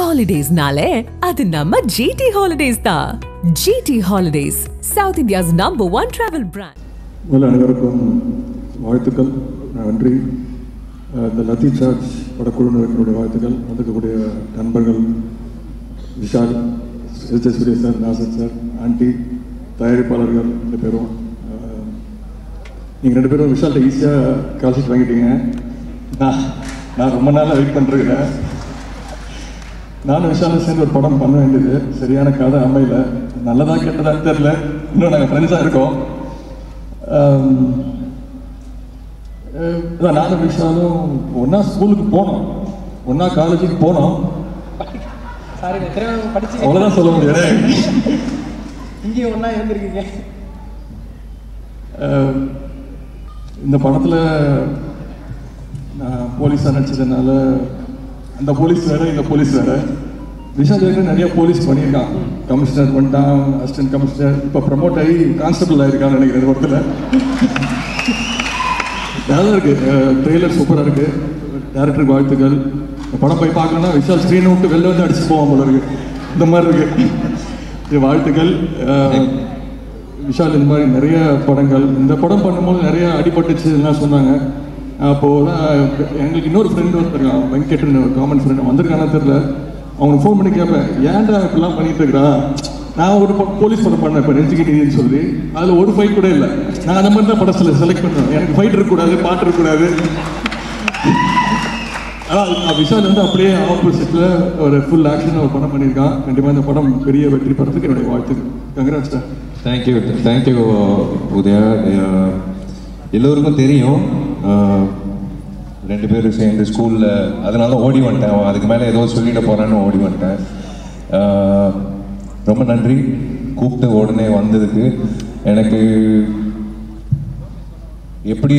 ஹாலிடேஸ்னாலே அது நம்ம ஜிடி ஹாலிடேஸ் தான் GT holidays South India's number one travel brand முதல்ல அனைவருக்கும் வாழ்த்துக்கள். நன்றி. இந்த லத்தி சார்ஜ் படக்குழுவினருடைய வாழ்த்துக்கள். வந்திருக்கக்கூடிய நண்பர்கள் Vishal S sir Nassar sir aunty தயாரிப்பாளர்கள் ரெண்டு பேரும். நீங்கள் ரெண்டு பேரும் விஷால்கிட்ட ஈஸியாக கால்ஷீட் வாங்கிட்டீங்க. நான் நான் ரொம்ப நாளாக வெயிட் பண்ணுறேன் நானும் விஷாலும் சேர்ந்து ஒரு படம் பண்ண வேண்டியது. சரியான கதை அமையல. நல்லதா கெட்டதான்னு தெரில இன்னும் நாங்கள் ஃப்ரெண்ட்ஸாக இருக்கோம். அதான் நானும் விஷாலும் ஒன்றா ஸ்கூலுக்கு போனோம். ஒன்றா காலேஜுக்கு போனோம். அவ்வளோதான் சொல்ல முடியாது. இங்கேயும் ஒன்றா இருந்திருக்கீங்க. இந்த படத்தில் நான் போலீஸாக நடிச்சதுனால அந்த போலீஸ் வேற இந்த போலீஸ் வேற. விஷால் ஏற்கனவே நிறைய போலீஸ் பண்ணியிருக்கான் கமிஷனர் பண்ணிட்டான் அசிஸ்டன்ட் கமிஷனர் இப்போ ப்ரமோட் ஆகி கான்ஸ்டபிள் ஆயிருக்கான்னு நினைக்கிறேன் இந்த நல்லா இருக்கு. ட்ரெய்லர் சூப்பராக இருக்கு. டேரக்டருக்கு வாழ்த்துக்கள். படம் போய் பார்க்கணும்னா விஷால் ஸ்க்ரீனை விட்டு வெளில வந்து அடிச்சு போவான் போல இருக்கு. இந்த மாதிரி இருக்கு. வாழ்த்துக்கள். விஷால் இந்த மாதிரி நிறைய படங்கள். இந்த படம் பண்ணும்போது நிறைய அடிபட்டுச்சு எல்லாம் சொன்னாங்க. அப்போது தான் எங்களுக்கு இன்னொரு ஃப்ரெண்டு ஒருத்தருக்கான் வெங்கட்னு ஒரு காமன் ஃப்ரெண்டு வந்திருக்கானா தெரில அவனுக்கு ஃபோன் பண்ணி கேட்பேன் ஏன்டா இப்படிலாம் பண்ணிட்டு இருக்கிறா நான் ஒரு போலீஸ் படம் பண்ணேன் இப்போ நெஞ்சுக்கிட்டீங்கன்னு சொல்லி. அதில் ஒரு ஃபைட் கூட இல்லை. நான் அந்த மாதிரி தான் படத்தில் செலக்ட் பண்ணுவேன். எனக்கு ஃபைட் இருக்கக்கூடாது பாட்டு இருக்கக்கூடாது. ஆனால் விஷால் வந்து அப்படியே ஆப்போசிட்டில் ஒரு ஃபுல் ஆக்ஷன் ஒரு படம் பண்ணியிருக்கான். கண்டிப்பாக இந்த படம் பெரிய வெற்றி படத்துக்கு என்னுடைய வாழ்த்துக்கள். Gangaraj sir. Thank you thank you Udhaya. எல்லோருக்கும் தெரியும். ரெண்டு பேரும் சேர்ந்து ஸ்கூலில் அதனால தான் ஓடி வந்துட்டேன். அதுக்கு மேலே ஏதோ சொல்லிட போகிறான்னு ஓடி வந்துட்டேன். ரொம்ப நன்றி. கூப்பிட்டு உடனே வந்ததுக்கு எனக்கு எப்படி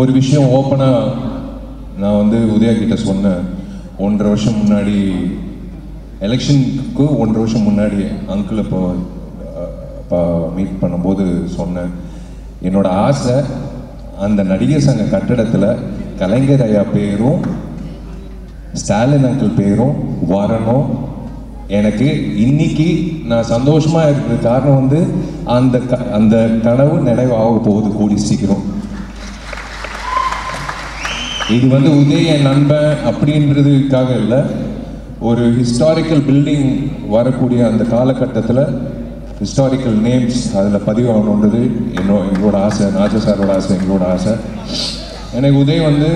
ஒரு விஷயம் ஓப்பனாக நான் வந்து உதயா கிட்ட சொன்னேன். ஒன்றரை வருஷம் முன்னாடி எலெக்ஷனுக்கு ஒன்றரை வருஷம் முன்னாடி அங்கிள் இப்போ மீட் பண்ணும்போது சொன்னேன். என்னோட ஆசை அந்த நடிகர் சங்க கட்டடத்தில் கலைஞர் ஐயா பேரும் ஸ்டாலின் அங்கிள் பேரும் வரணும். எனக்கு இன்னைக்கு நான் சந்தோஷமாக இருக்கிற காரணம் வந்து அந்த க- அந்த கனவு நினைவாக போகுது கூடி சீக்கிரம். இது வந்து உதய நண்பன் அப்படின்றதுக்காக இல்லை ஒரு ஹிஸ்டாரிக்கல் பில்டிங் வரக்கூடிய அந்த காலகட்டத்தில் ஹிஸ்டாரிக்கல் நேம்ஸ் அதில் பதிவாகணுன்றது என்னோ எங்களோட ஆசை நாஜ சாரோட ஆசை எங்களோட ஆசை. எனக்கு உதய் வந்து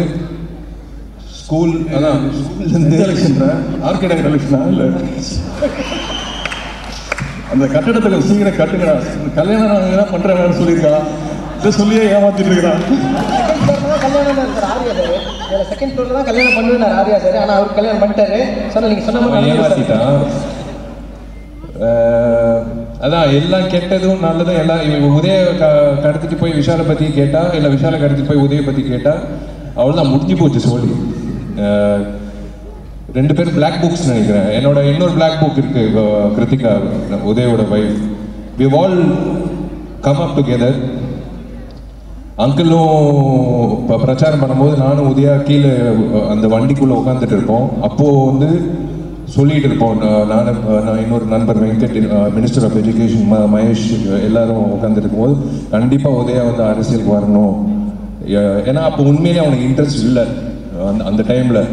ஸ்கூல் அதான் இந்த எலெக்ஷன் ஆர்கிடெக்ட் எலெக்ஷனா இல்லை. அந்த கட்டடத்தை சீக்கிரம் கட்டுங்கடா. கல்யாணம் என்ன பண்றாங்கன்னு சொல்லியிருக்கா இதை சொல்லியே ஏமாத்திட்டு இருக்கிறான். சார் சார் செகண்ட் ஃப்ளோரில் தான் கல்யாணம் பண்ணுவேன் ஆரியா சார் ஆனால் அவர் கல்யாணம் பண்ணிட்டாரு. சொன்ன நீங்கள் சொன்ன மாதிரி சார். ஏமாத்திட்டான். அதான் எல்லாம் கெட்டதும் நல்லதும் எல்லாம் உதய க கடத்திட்டு போய் விஷாலை பற்றி கேட்டால் இல்லை விஷாலை கடத்திட்டு போய் உதய பற்றி கேட்டா அவ்வளோதான் முடிஞ்சு போச்சு சொல்லி ரெண்டு பேரும் பிளாக் புக்ஸ் நினைக்கிறேன். என்னோட இன்னொரு பிளாக் புக் இருக்கு Kiruthika உதயோட wife we all come up together அங்கிளும் இப்போ பிரச்சாரம் பண்ணும்போது நானும் உதயா கீழே அந்த வண்டிக்குள்ளே உட்காந்துட்டு இருப்போம். அப்போது வந்து சொல்லிட்டு இருப்போம். நான் நானும் நான் இன்னொரு நண்பர் வெங்கட் மினிஸ்டர் ஆஃப் எஜுகேஷன் ம மகேஷ் எல்லாரும் உட்காந்துருக்கும் போது கண்டிப்பாக உதயா வந்து அரசியலுக்கு வரணும். ஏ- ஏன்னா அப்போ உண்மையிலே அவனுக்கு இன்ட்ரெஸ்ட் இல்லை. அந்த அந்த டைமில்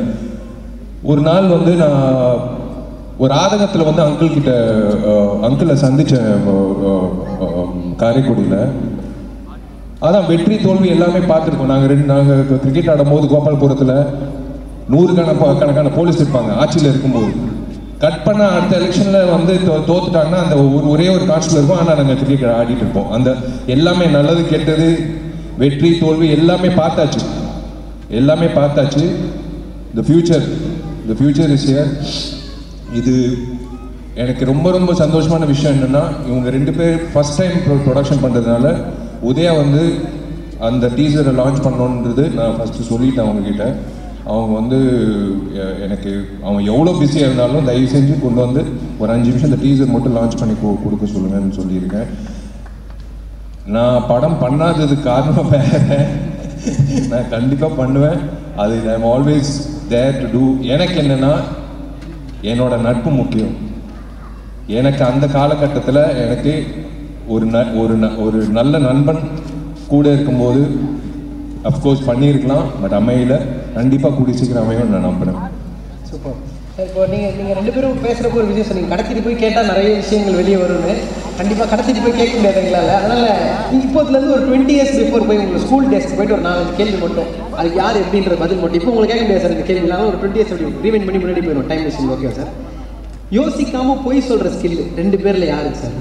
ஒரு நாள் வந்து நான் ஒரு ஆதகத்தில் வந்து அங்கிள் கிட்ட அங்கிளை சந்தித்தேன் காரைக்குடியில். அதான் வெற்றி தோல்வி எல்லாமே பார்த்துருக்கோம். நாங்கள் ரெண்டு நாங்கள் கிரிக்கெட் ஆடும்போது கோபால்புரத்தில் நூறுக்கான கணக்கான போலீஸ் இருப்பாங்க. ஆட்சியில் இருக்கும்போது. கட் பண்ண அடுத்த எலெக்ஷனில் வந்து தோ- தோத்துட்டாங்கன்னா அந்த ஒரு ஒரே ஒரு கான்ஸ்டில் இருக்கும். ஆனால் நாங்கள் கிரிக்கெட் ஆடிட்டு இருப்போம். அந்த எல்லாமே நல்லது கெட்டது வெற்றி தோல்வி எல்லாமே பார்த்தாச்சு. எல்லாமே பார்த்தாச்சு. The future the future is here இது எனக்கு ரொம்ப ரொம்ப சந்தோஷமான விஷயம் என்னென்னா இவங்க ரெண்டு பேர் ஃபஸ்ட் டைம் ப்ரொடக்ஷன் பண்ணுறதுனால உதயா வந்து அந்த டீசரை லான்ச் பண்ணணுன்றது நான் ஃபஸ்ட்டு சொல்லிட்டேன் அவங்கக்கிட்ட அவங்க வந்து எனக்கு அவன் எவ்வளோ பிஸியாக இருந்தாலும் தயவு செஞ்சு கொண்டு வந்து ஒரு அஞ்சு நிமிஷம் இந்த டீசர் மட்டும் லான்ச் பண்ணி கொ- கொடுக்க சொல்லுங்கன்னு சொல்லியிருக்கேன். நான் படம் பண்ணாததுக்கு காரணம் வேற. நான் கண்டிப்பாக பண்ணுவேன். அது I'm always there to do எனக்கு என்னென்னா என்னோட நட்பு முக்கியம். எனக்கு அந்த காலகட்டத்தில் எனக்கு ஒரு ந ஒரு ந ஒரு நல்ல நண்பன் கூட இருக்கும்போது அஃப்கோர்ஸ் பண்ணியிருக்கலாம் பட் அமையல. கண்டிப்பாக கூடிய சீக்கிரம் அமையும் நான் நம்புகிறேன் சூப்பர் சார் இப்போ நீங்கள் நீங்கள் ரெண்டு பேரும் பேசுகிறப்போ ஒரு விஷயம் சொன்னீங்க. கடத்திட்டு போய் கேட்டால் நிறைய விஷயங்கள் வெளியே வரும்னு. கண்டிப்பாக கடத்திட்டு போய் கேட்க முடியாது எங்களால் அதனால் இப்போதுலேருந்து ஒரு டுவெண்ட்டி இயர்ஸ் பிஃபோர் போய் உங்களுக்கு ஸ்கூல் டேஸ்க்கு போயிட்டு ஒரு நாலஞ்சு கேள்வி மட்டும். அது யார் எப்படின்ற பதில் மட்டும். இப்போ உங்களுக்கு கேட்க முடியாது சார் இந்த கேள்வி. இல்லாமல் ஒரு டுவெண்ட்டி இயர்ஸ் அப்படி ரீவைண்ட் பண்ணி முன்னாடி போயிடும் டைம் மிஷின் ஓகே சார் யோசிக்காமல் பொய் சொல்கிற ஸ்கில் ரெண்டு பேரில் யாருக்கு சார்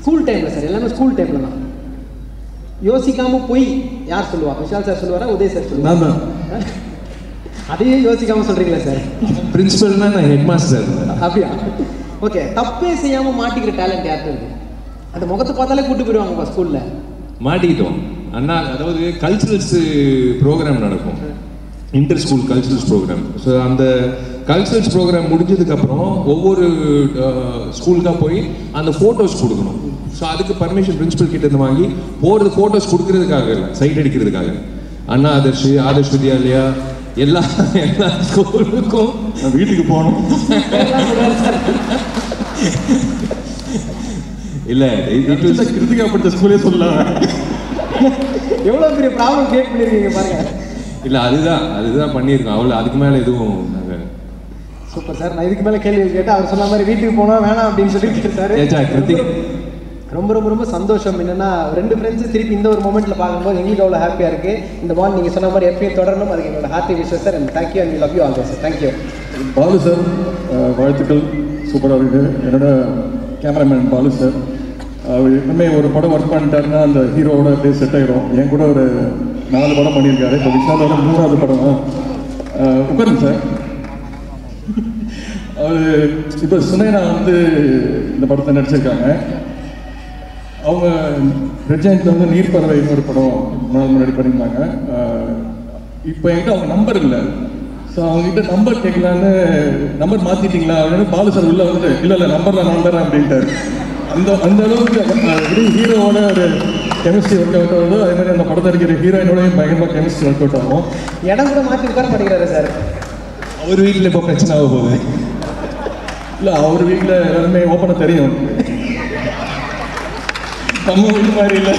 ஸ்கூல் டைமில் சார் எல்லாமே ஸ்கூல் டைமில் தான். யோசிக்காம பொய் யார் சொல்லுவா? விஷால் சார் சொல்லுவாரா? உதய் சார் சொல்லுவா நான் தான் அதையே யோசிக்காம சொல்றீங்களா சார் பிரின்சிபல்னா நான் ஹெட் மாஸ்டர் அப்படியா? ஓகே தப்பே செய்யாம மாட்டிக்கிற டேலண்ட் யார்கிட்ட இருக்கு? அந்த முகத்தை பார்த்தாலே கூட்டு போயிடுவாங்க ஸ்கூல்ல மாட்டிக்கிட்டோம். அண்ணா அதாவது கல்ச்சுரல்ஸ் ப்ரோக்ராம் நடக்கும். Inter school culturals program so அந்த கல்ச்சுரல்ஸ் ப்ரோக்ராம் முடிஞ்சதுக்கப்புறம் ஒவ்வொரு ஸ்கூலுக்காக போய் அந்த ஃபோட்டோஸ் கொடுக்கணும். ஸோ அதுக்கு பர்மிஷன் பிரின்சிபல் கிட்ட இருந்து வாங்கி போகிறது ஃபோட்டோஸ் கொடுக்கறதுக்காக இல்லை சைட் அடிக்கிறதுக்காக அண்ணா ஆதர்ஷ் ஆதர்ஷ் வித்யாலயா எல்லா எல்லா ஸ்கூலுக்கும். வீட்டுக்கு போகணும். இல்லை இட் கிருத்திகா படித்த ஸ்கூலே சொல்லலாம் எவ்வளவு பெரிய ப்ராப்ளம் கிரியேட் பண்ணிருக்கீங்க பாருங்க. இல்லை அதுதான் அதுதான் பண்ணியிருக்கோம். அவ்வளோ அதுக்கு மேலே எதுவும் நாங்கள் சூப்பர் சார் நான் இதுக்கு மேல கேள்வி கேட்டு அவர் சொன்ன மாதிரி வீட்டுக்கு போனா வேணாம் அப்படின்னு சொல்லி கேட்டாரு. ஏச்சா, கிருத்திக். ரொம்ப ரொம்ப ரொம்ப சந்தோஷம். என்னன்னா ரெண்டு ஃப்ரெண்ட்ஸு திருப்பி இந்த ஒரு மூமெண்ட்டில் பார்க்கும்போது எங்களுக்கு அவ்வளோ ஹாப்பியாக இருக்குது இந்த பாண்ட் நீங்கள் சொன்ன மாதிரி எப்பயும் தொடரணும். அதுக்கு என்னோட happy wishes sir and thank you and love you all sir thank you Balu sir வாழ்த்துக்கள். சூப்பராக இருக்குது என்னோட கேமராமேன் பாலு சார் அவர் எப்பவுமே ஒரு படம் ஒர்க் பண்ணிட்டாருன்னா அந்த ஹீரோவோட அப்படியே செட் ஆகிடும் என் கூட ஒரு நாலு படம் பண்ணியிருக்காரு. இப்போ விஷாலோட மூணாவது படம். உட்காருங்க சார் அவர் இப்போ சுனேனா வந்து இந்த படத்தை நடிச்சிருக்காங்க. அவங்க ரெஜாயத்தில் வந்து நீர்ப்பறவைன்னு ஒரு படம் நாள் முன்னாடி பண்ணியிருந்தாங்க. இப்போ என்கிட்ட அவங்க நம்பர் இல்லை. ஸோ அவங்ககிட்ட நம்பர் கேட்கலான்னு நம்பர் மாற்றிட்டீங்களா அப்படின்னு பாலு சார் உள்ள வந்து இல்லை இல்லை நம்பரில் நான் தரேன் அப்படின்ட்டாரு. அந்த அந்த அளவுக்கு ஹீரோவோட ஒரு கெமிஸ்ட்ரி ஒர்க் அவுட் ஆகுதோ. அதே மாதிரி அந்த படத்தை இருக்கிற ஹீரோயினோடையும் பயங்கரமாக கெமிஸ்ட்ரி ஒர்க் அவுட் ஆகும். இடம் கூட மாற்றி உட்கார மாட்டேங்கிறாரு சார் அவர் வீட்டில் இப்போ பிரச்சனை ஆக போகுது. இல்லை அவர் வீட்டில் எல்லாருமே ஓப்பனாக தெரியும். நம்ம வீட்டு மாதிரி இல்லை